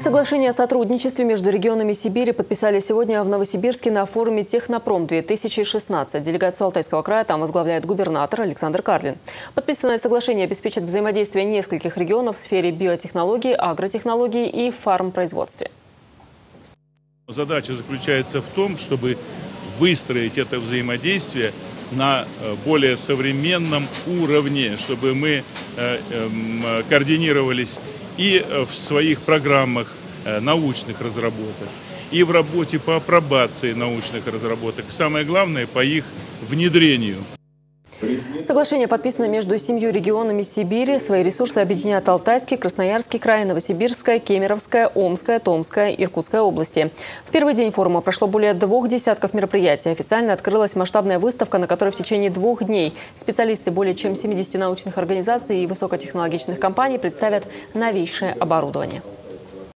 Соглашение о сотрудничестве между регионами Сибири подписали сегодня в Новосибирске на форуме «Технопром-2016». Делегацию Алтайского края там возглавляет губернатор Александр Карлин. Подписанное соглашение обеспечит взаимодействие нескольких регионов в сфере биотехнологий, агротехнологий и фармпроизводстве. Задача заключается в том, чтобы выстроить это взаимодействие на э, более современном уровне, чтобы мы э, эм, координировались и э, в своих программах э, научных разработок, и в работе по апробации научных разработок. Самое главное, по их внедрению. Соглашение подписано между семью регионами Сибири. Свои ресурсы объединят Алтайский, Красноярский край, Новосибирская, Кемеровская, Омская, Томская, Иркутская области. В первый день форума прошло более двух десятков мероприятий. Официально открылась масштабная выставка, на которой в течение двух дней специалисты более чем 70 научных организаций и высокотехнологичных компаний представят новейшее оборудование.